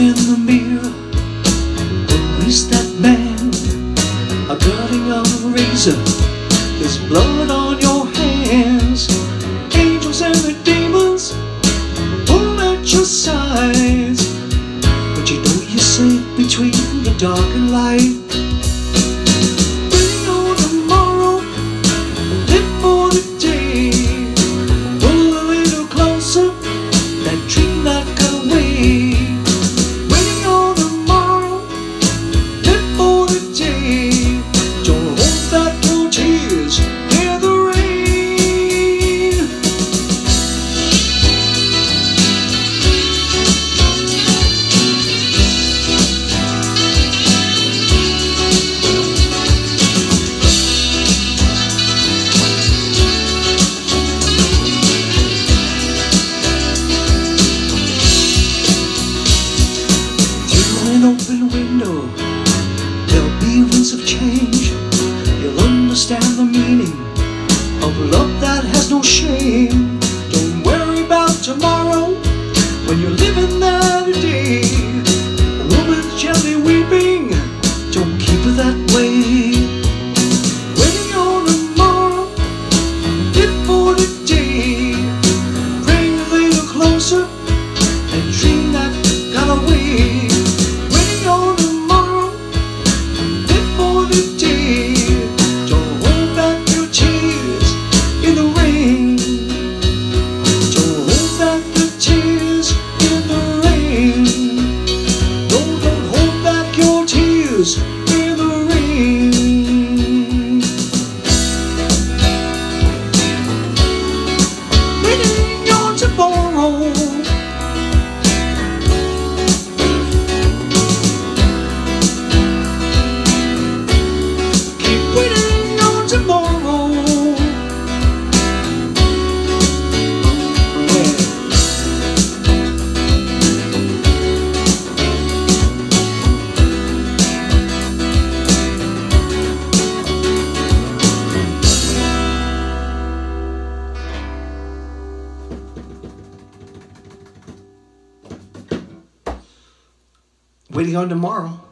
in the mirror. Who is that man? A cutting of a razor. There's blood on your hands. Angels and the demons Pull at your sides. But you know you sit between the dark and light. An open window, there'll be winds of change. You'll understand the meaning of love that has no shame. hoje Waiting on tomorrow.